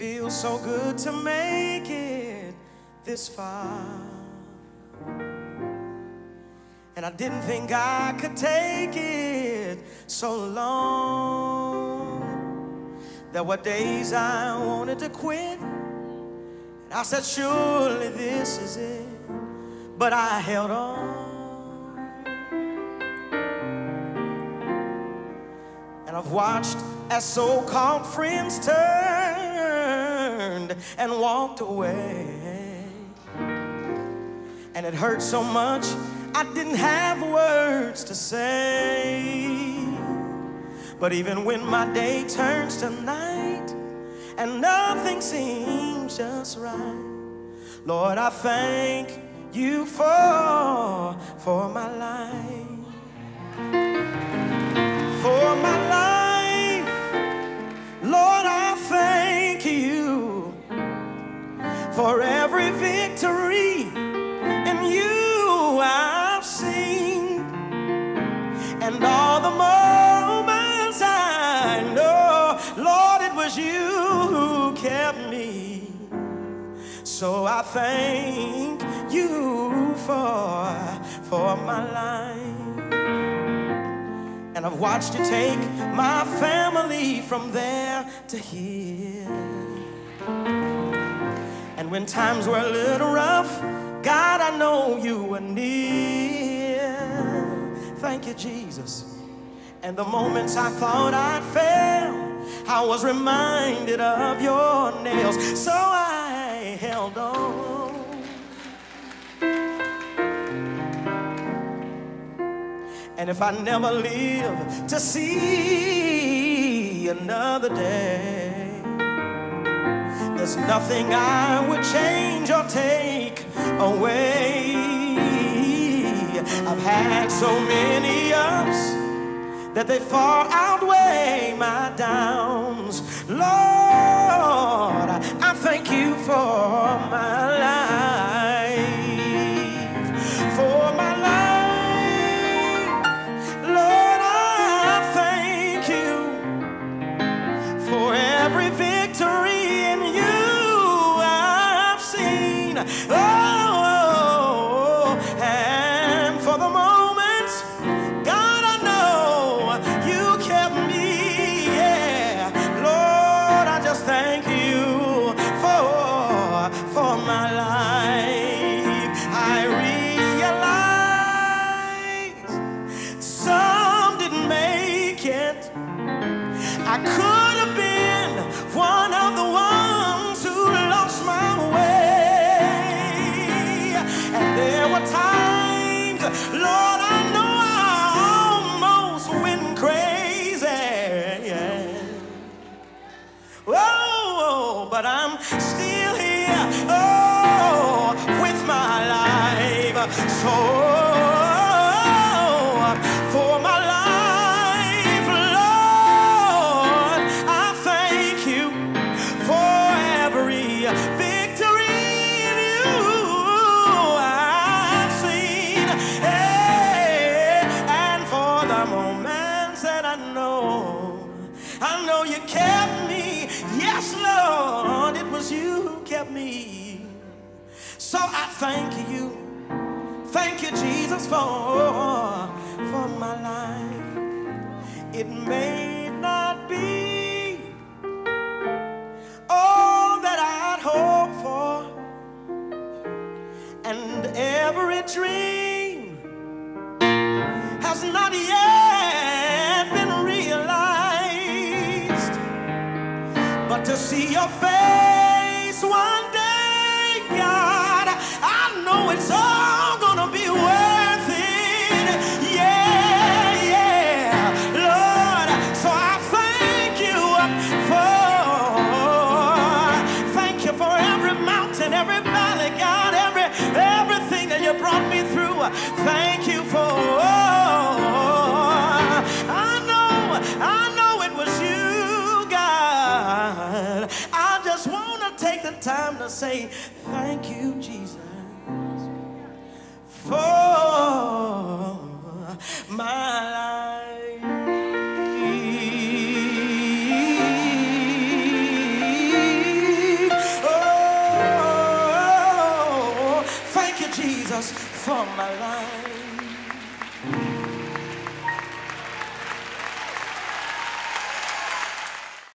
feels so good to make it this far. And I didn't think I could take it so long. There were days I wanted to quit. And I said, surely this is it. But I held on. And I've watched as so called friends turned and walked away. And it hurt so much, I didn't have words to say. But even when my day turns to night and nothing seems just right, Lord, I thank you for, for my life. Who kept me. So I thank you for, for my life. And I've watched you take my family from there to here. And when times were a little rough, God, I know you were near. Thank you, Jesus. And the moments I thought I'd fail, I was reminded of your nails. So I held on. And if I never live to see another day, there's nothing I would change or take away. I've had so many ups that they far outweigh my downs. Lord, life. My life. So, for my life, Lord, I thank you for every victory in you I've seen. And for the moments that I know, I know you kept me. Yes, Lord, it was you who kept me. So I thank you. Thank you, Jesus, for, for my life. It may not be all that I'd hoped for, and every dream has not yet been realized. But to see your face Thank you for. I know, I know it was you, God. I just want to take the time to say thank you, Jesus, for Jesus for my life.